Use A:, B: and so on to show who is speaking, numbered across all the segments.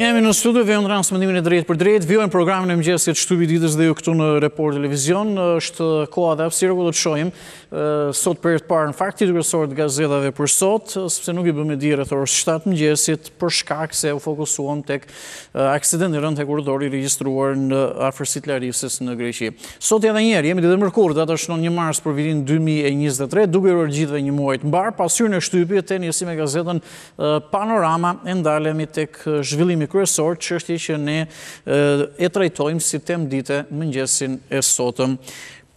A: Jemi në studio, vijojmë transmetimin e drejtpërdrejtë, vijojmë programin e mëngjesit Shtypi i Ditës dhe ju këtu në Report Televizion, është koha dhe hapësira ku do të shohim sot për herë të parë në fakt titujt kryesorë të gazetave për sot, sepse nuk i bëmë edhe rreth orës 7 të mëngjesit për shkak se u fokusuam tek Aksidenti i rëndë hekurudhor i regjistruar në afërsi të Larisës në Greqi. Sot edhe një herë, jemi ditë e mërkurë, data shënon një mars për vitin 2023, duke uruar gjithëve një muaj të mbarë, pasqyrën e shtypit e nisim me gazetën Panorama e ndalemi tek zhvillimi kryesor, çështje që ne e trajtojmë si temë dite mëngjesin e sotëm.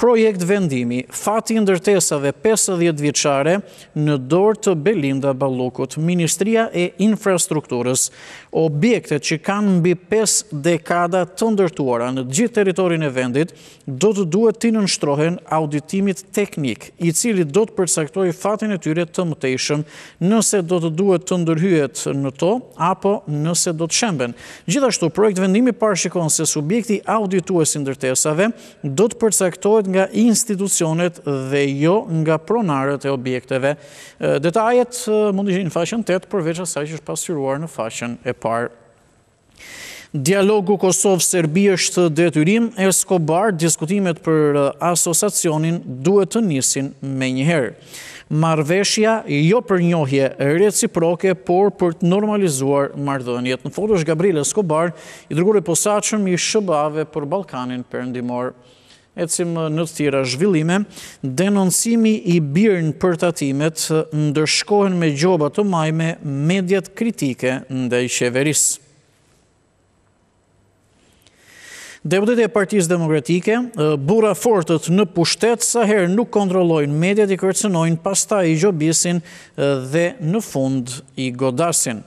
A: Projekt vendimi, fati i ndërtesave pesëdhjetë vjeçare në dorë të Belinda Ballukut, Ministria e Infrastrukturës, objektet që kanë mbi pesë dekada të ndërtuara në gjithë territorin e vendit, do të duhet t'i nënshtrohen auditimit teknik, i cili do të përcaktojë fatin e tyre të mëtejshëm, nëse do të duhet të ndërhyhet në to apo nëse do të shemben. Gjithashtu, projekt vendimi parashikon se subjekti auditues i ndërtesave, do të përcaktohet nga institucionet dhe jo nga pronarët e objekteve. Detajet mund t'i gjeni në faqen tetë, përveç asaj që është pasqyruar në faqen e parë. Dialogu Kosovë-Serbi është detyrim, Escobar, diskutimet për asociacionin duhet të nisin menjëherë. Marrëveshja jo për njohje reciproke, por për të normalizuar marrëdhëniet. Në foto është Gabriel Escobar, I dërguari i posaçëm i SHBA-ve për Ballkanin Perëndimor. Ecim në të tjera zhvillime, denoncimi i Byrne për tatimet ndëshkohen me gjoba të majme mediat kritike ndaj qeverisë. Deputetja e Partisë Demokratike, burrë-fortët në pushtet sa herë nuk kontrollojnë mediat i kërcënojnë, pastaj i gjobisin dhe në fund i godasin.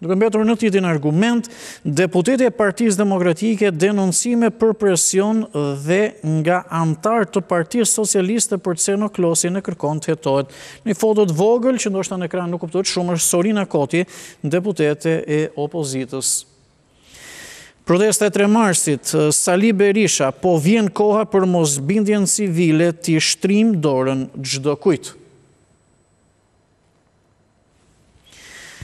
A: Duke mbetur në tjetrin argument, deputetja e Partisë Demokratike denoncime për presion dhe nga anëtarë të Partisë Socialiste për Ceno Klosin, kërkon të hetohet. Në foto të vogël që ndoshta në ekran nuk kuptohet shumë është Sorina Koti, deputete e opozitës. Protesta e 3 marsit, Sali Berisha, po vjen koha për mosbindjen civile t'i shtrijmë dorën çdokujt.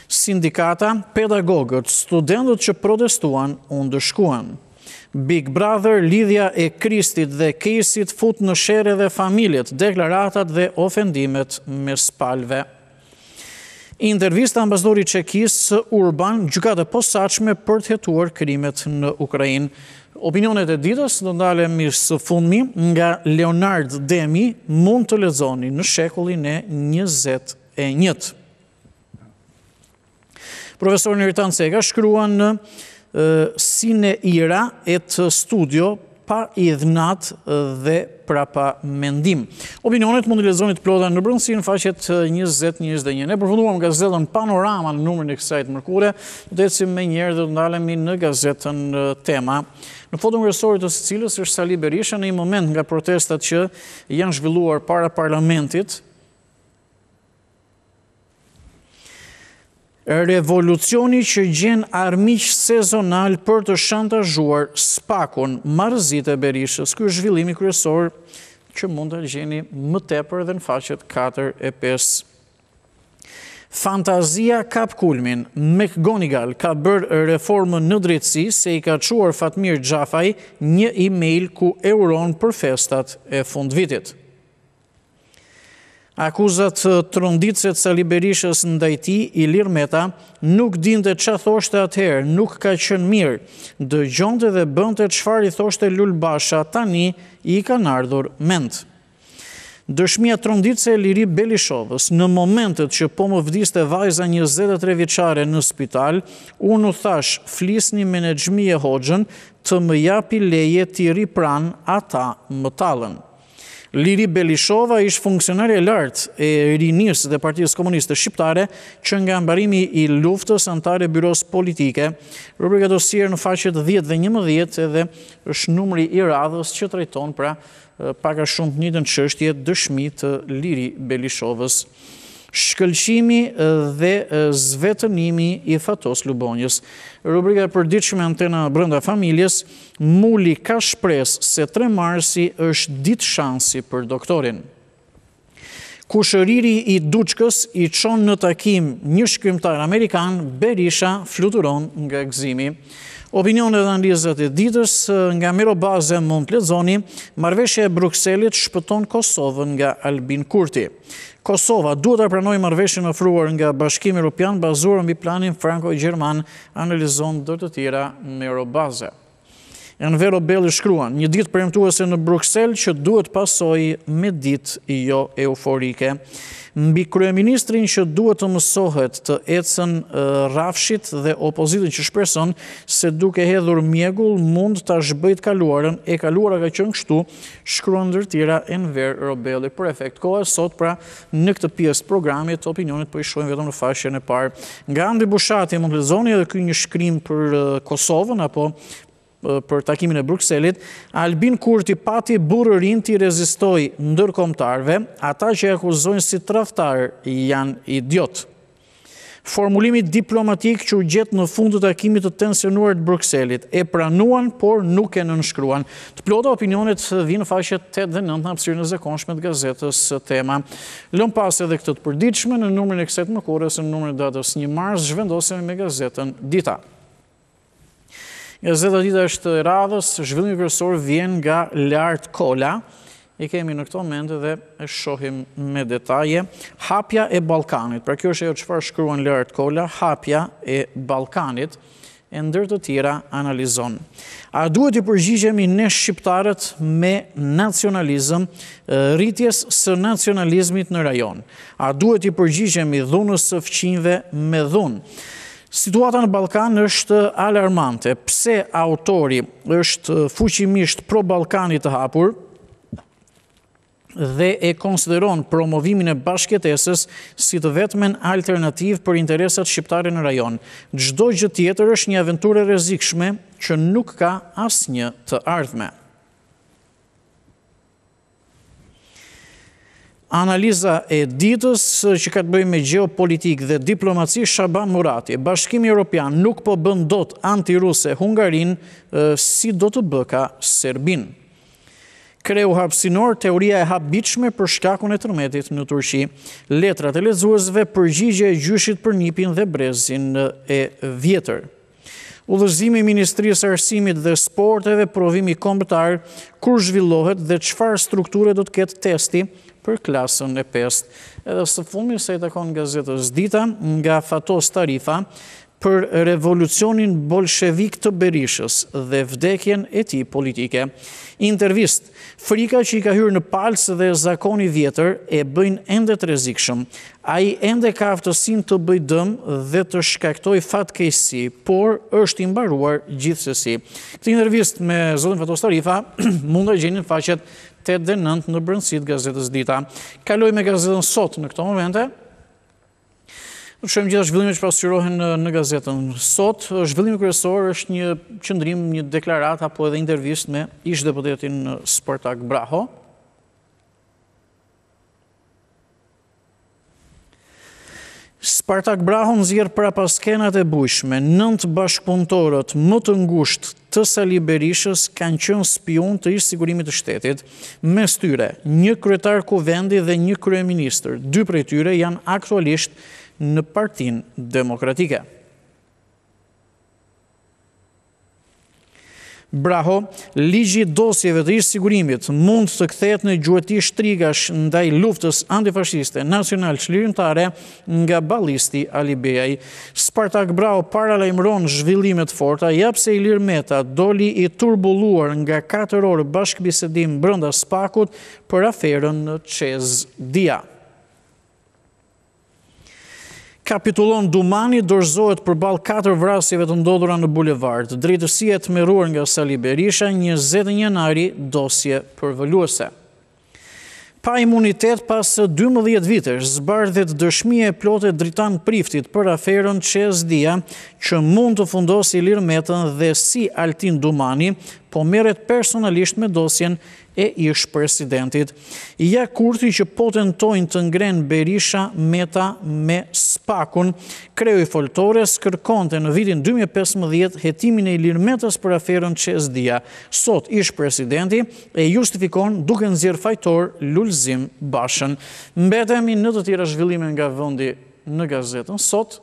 A: Sindikata, pedagogët, studentët që protestuan u ndëshkuan. Big Brother, lidhja e Kristit dhe Kejsit fut në sherr edhe familjet, deklaratat dhe ofendimet mes palëve. Intervista ambasadori i Çekisë Urban, gjykatë e posaçme për të hetuar krimet në Ukrainë. Opinionet e ditës do ndalemi së fundmi nga Leonard Demi, mund të lexoni në shekullin e njëzet e njëtë. Profesor Neritan Ceka shkruan në Sine ira et studio pa inat dhe prapamendim. Opinionet mund t'i lexoni të plota në brëndësi në faqet 20, 21. Ne përfunduam gazetën Panorama në numrin e kësaj të mërkure, do të ecim menjëherë dhe të ndalemi në gazetën Tema. Në foton kryesore të së cilës është Sali Berisha në një moment nga protestat që janë zhvilluar para parlamentit, Revolucioni që gjen armiq sezonal për të shantazhuar SPAK-un, marrëzitë e Berishës. Ky është zhvillimi kryesor që mund ta gjeni më tepër edhe në faqet 4 e 5. Fantazia kap kulmin. McGonigal ka bërë reformën në drejtësi se i ka çuar Fatmir Xhafaj një e-mail ku e uron për festat e fundvitit. Akuzat tronditëse të Sali Berishës ndaj tij, Ilir Meta, nuk dinte ça thoshte atëherë, nuk ka qënë mirë, dëgjonte dhe bënte çfarë i thoshte Lul Basha, tani i kanë ardhur mendtë. Dëshmia tronditëse e Liri Belishovës, në momentet që po më vdiste vajza njëzet e tre vjeçare në spital, unë u thashë flisni me Nexhmije Hoxhën të më japi leje t'i rri pranë ata më tallën. Liri Belishova, ish-funksionarja e lartë e Rinisë dhe Partisë Komuniste Shqiptare, që nga mbarimi i luftës, anëtare e Byrosë Politike. Rubrika Dosier në faqet dhjetë dhe njëmbëdhjetë edhe është numri i radhës që trajton pra pak a shumë të njëjtën çështje, dëshmi të Liri Belishovës. Shkëlqimi dhe zvetënimi i Fatos Lubonjës. Rubrika e përditshme Antena brenda familjes, Muli ka shpresë se tre marsi është ditë shansi për doktorin. Kushëriri i Duçkës i çon në takim një shkrimtar amerikan, Berisha fluturon nga gëzimi. Opinionet dhe analizat e ditës nga Mero Baze mund të lexoni, Marrëveshja e Brukselit shpëton Kosovën nga Albin Kurti. Kosova duhet ta pranojë marrëveshjen e ofruar nga Bashkimi Europian bazuar mbi planin franko-gjerman, analizon ndër të tjera Mero Baze. Enver Robelli shkruan, një ditë premtuese në Bruksel që duhet të pasojë me ditë jo euforike. Mbi kryeministrin që duhet të mësohet të ecën rrafshit dhe opozitën që shpreson se duke hedhur mjegull mund ta zhbëjë të kaluarën, e kaluara ka qenë kështu, shkruan ndër të tjera Enver Robelli. Për efekt kohe, sot pra në këtë pjesë të programit të opinionit po i shohim vetëm në faqen e parë. Nga Andi Bushati mund të lexoni edhe ky një shkrim për Kosovën apo për takimin e Brukselit, Albin Kurti pati burrërinë t'i rezistojë ndërkombëtarëve, ata që e akuzojnë si tradhtar janë idiotë. Formulimi diplomatik që u gjet në fund të takimit të tensionuar të Brukselit, e pranuan, por nuk e nënshkruan. Të plota opinionet vijnë në faqet tetë dhe nëntë në hapësirën e zakonshme të gazetës Tema. Lëmë pas edhe këtë të përditshme në numrin e kësaj të mërkure, se në numrin e datës një mars zhvendosemi me gazetën Dita. Gazeta Dita është e radhës, zhvillimi kryesor vjen nga Leart Kola, i kemi në këto momente dhe e shohim me detaje. Hapja e Ballkanit, pra kjo është ajo çfarë shkruan Leart Kola, hapja e Ballkanit, e ndër të tjera analizon. A duhet t'i përgjigjemi ne shqiptarët me nacionalizëm, rritjes së nacionalizmit në rajon? A duhet t'i përgjigjemi dhunës së fqinjëve me dhunë? Situata në Ballkan është alarmante. Pse autori është fuqimisht pro Ballkanit të hapur dhe e konsideron promovimin e bashkëjetesës si të vetmen alternativë për interesat shqiptare në rajon. Çdo gjë tjetër është një aventurë e rrezikshme që nuk ka asnjë të ardhme. Analiza e ditës që ka të bëjë me gjeopolitikë dhe diplomaci Shaban Murati, Bashkimi Europian nuk po bën dot antiruse Hungarinë, si do të bëka Serbinë. Kreu hapësinor, teoria e habitshme për shkakun e tërmetit në Turqi. Letrat e lexuesve, përgjigjja e gjyshit për nipin dhe brezin e vjetër. Udhëzimi i Ministrisë së Arsimit dhe Sporteve provimi kombëtar kur zhvillohet dhe çfarë strukture do të ketë testi për klasën e pestë. Edhe së fundi sa i takon gazetës Dita nga Fatos Tarifa për revolucionin bolshevik të Berishës dhe vdekjen e tij politike. Intervistë Frika që i ka hyrë në palcë dhe zakoni i vjetër e bëjnë ende të rrezikshëm. Ai ende ka aftësinë të bëjë dëm dhe të shkaktojë fatkeqësi, por është i mbaruar gjithsesi. Këtë intervistë me zotin Fatos Tarifa mund ta gjeni në faqet 8 dhe 9 në brendësi të gazetës Dita. Kaloj me gazetën Sot në këto momente. Shohim gjitha zhvillimet që pasqyrohen në gazetën sot. Zhvillimi kryesor është një qëndrim, një deklaratë apo edhe intervistë me ish deputetin Spartak Braho. Spartak Braho nxjerr prapaskenat e bujshme. Nëntë bashkëpunëtorët më të ngushtë të Sali Berishës kanë qenë spiunë të ish sigurimit të shtetit. Mes tyre, një kryetar Kuvendi dhe një kryeministër. Dy prej tyre janë aktualisht në Partinë Demokratike. Braho, ligji i dosjeve të ish-sigurimit mund të kthehet në gjueti shtrigash ndaj luftës antifashiste nacional-çlirimtare Nga ballisti Alibeaj, Spartak Braho paralajmëron zhvillime të forta, ja pse Ilir Meta doli i turbulluar nga katër orë bashkëbisedim brenda SPAK-ut për aferën në CEZ-DIA. Kapitulon Dumani, dorëzohet përballë katër vrasjeve të ndodhura në bulevard. Drejtësi e tmerruar nga Sali Berisha, njëzet e një janari, dosje përvëluese. Pa imunitet pas dymbëdhjetë vitesh, zbardhet dëshmia e plotë e Dritan Priftit për aferën CEZ-DIA, që mund të fundosë Ilir Metën dhe si Altin Dumani po merret personalisht me dosjen e ish-presidentit. Ja kurthi që po tentojnë të ngrenë Berisha, Meta me SPAK-un. Kreu i Foltores kërkonte në vitin dy mijë e pesëmbëdhjetë hetimin e Ilir Metës për aferën CEZ-DIA. Sot ish-presidenti e justifikon duke nxjerrë fajtor Lulzim Bashën. Mbetemi në të tjera zhvillime nga vendi në gazetën sot.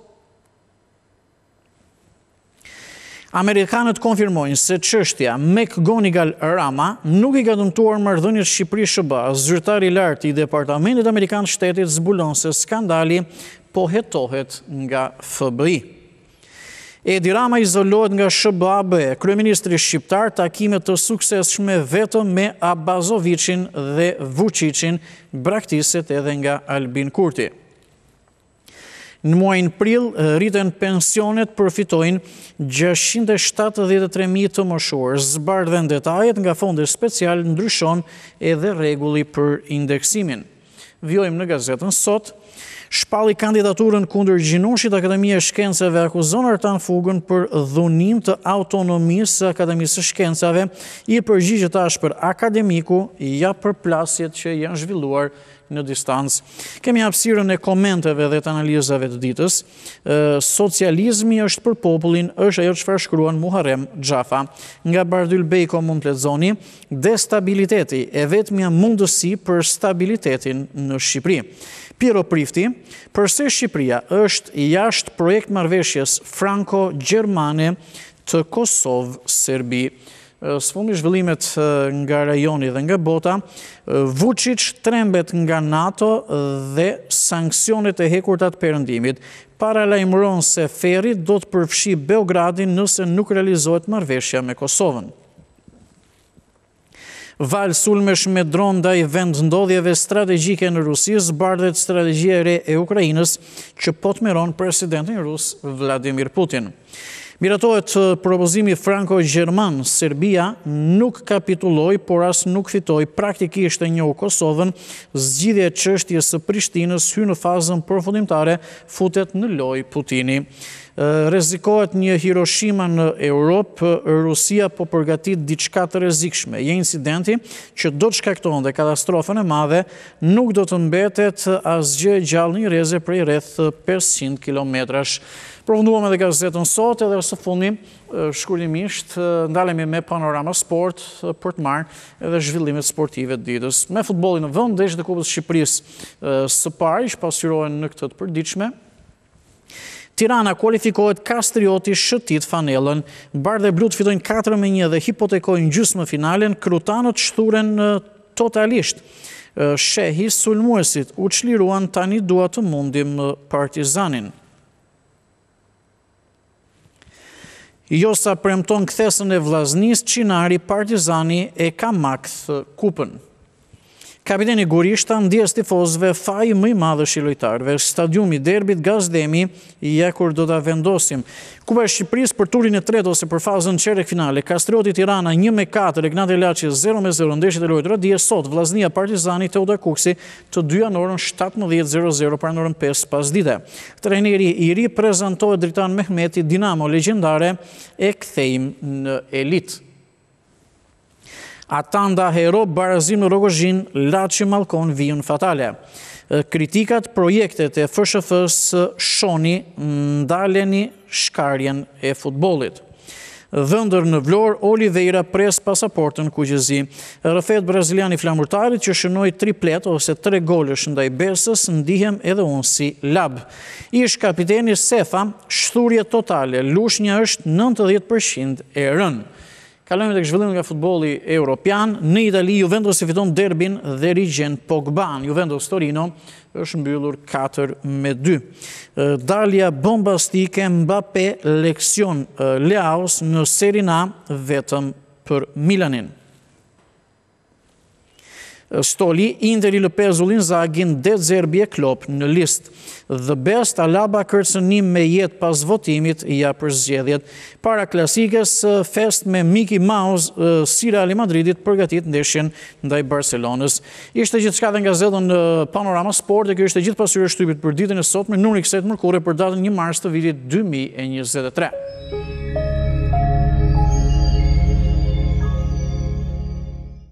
A: Amerikanët konfirmojnë se çështja McGonigal Rama nuk i ka dëmtuar marrëdhëniet Shqipëri-SHBA. Zyrtari i lartë i Departamentit Amerikan të Shtetit zbulon se skandali po hetohet nga FBI. Edi Rama izolohet nga SHBA-BE, kryeministri shqiptar takime të suksesshme vetëm me Abazoviçin dhe Vuçiçin braktiset edhe nga Albin Kurti. Në muajin prill rriten pensionet përfitojnë 673.000 të moshuar. Zbardhen detajet nga fondi special ndryshon edhe rregulli për indeksimin. Vijojmë në gazetën sot, shpalli kandidaturën kundër Gjinushit, Akademia e Shkencave akuzon Artan Fugën për dhunim të autonomisë së Akademisë së Shkencave, i përgjigjet ashpër akademiku, ja përplasjet që janë zhvilluar në distancë. Kemi hapësirën e komenteve dhe të analizave të ditës. Socializmi është për popullin, është ajo çfarë shkruan Muharrem Xhafa. Nga Bardhyl Bejko mund të lexoni, Destabiliteti, e vetmja mundësi për stabilitetin në Shqipëri. Pirro Prifti, përse Shqipëria është jashtë projektmarrëveshjes franko-gjermane të Kosovë-Serbi. Së fundi zhvillimet nga rajoni dhe nga bota, Vuçiç trembet nga NATO dhe sanksionet e hekurta të Perëndimit, paralajmëron se ferri do të përfshijë Beogradin nëse nuk realizohet marrëveshja me Kosovën. Valë sulmesh me dronë ndaj vendndodhjeve strategjike në Rusi, zbardhet strategjia e re e Ukrainës, që po tmerron presidentin rus Vladimir Putin. Miratohet propozimi franko-gjerman, Serbia nuk kapituloi, por as nuk fitoi, praktikisht e njohu Kosovën, zgjidhja e çështjes së Prishtinës hy në fazën përfundimtare, futet në lojë Putini. Rrezikohet një Hiroshima në Europë, Rusia po përgatit diçka të rrezikshme. Ja incidenti që do të shkaktonte katastrofën e madhe, nuk do të mbetet asgjë e gjallë në një rreze prej rreth 500 kilometrash. Përfunduam edhe gazetën sot edhe së fundmi, shkurtimisht, ndalemi me Panorama Sport për të marrë edhe zhvillimet sportive të ditës. Me futbolin në vend, ndeshjet e Kupës së Shqipërisë së parë, që pasqyrohen në këtë të përditshme, Tirana kualifikohet Kastrioti shëtit fanellën, bardheblutë fitojnë katër me një dhe hipotekojnë gjysmëfinalen, krutanët shthuren totalisht Shehi sulmuesit u çliruan tani dua të mundim Partizanin. Josa premton kthesën e Vllaznisë, Çinari Partizani e ka makth kupën. Kapiteni Gurishta ndjesë tifozëve faji më i madh është i lojtarëve. Stadiumi i derbit Gazdemi, ja kur do ta vendosim. Kupa e Shqipërisë për turin e tretë ose për fazën çerekfinale. Kastrioti Tirana 1 me 4, Egnatia Laçi 0 me 0 ndeshjet e luajtura dje sot. Vllaznia Partizani Teuta Kukësi të dyja në orën 17:00 pra në orën 5 pasdite. Trajneri i ri prezantohet Dritan Mehmeti, Dinamo legjendare e kthejmë në elitë. Atanda hero, barazim në Rrogozhinë, Laçi mallkon vijën fatale. Kritikat projektet e FSHF-së Shoni ndaleni shkarjen e futbollit. Dhëndër në Vlorë, Oliveira pres pasaportën kuqezi. Rrëfehet braziliani i Flamurtarit që shënoi tripletë ose tre golësh ndaj Besës, ndihem edhe unë si lab. Ish kapiteni Sefa, shthurje totale, Lushnja është 90% e rënë. Kalojmë tek zhvillimet nga futbolli europian. Në Itali Juventusi fiton derbin dhe rigjen Pogban. Juventus Torino është mbyllur katër me dy. Dalja bombastike Mbappe leksion Leaos në Serie A vetëm për Milanin. Stoli, Interi lë pezull Inzagin, De Zerbi e Klopp në listë. The Best, Alaba kërcënim me jetë pas votimit ja përzgjedhjet. Para klasikës, festë me Mickey Mouse, si Reali i Madridit përgatit ndeshjen ndaj Barcelonës. Ishte gjithçka edhe nga gazeta Panorama Sport e kjo ishte gjithë pasqyra e shtypit për ditën e sotme, pikërisht të mërkurë për datën 1 mars të vitit 2023.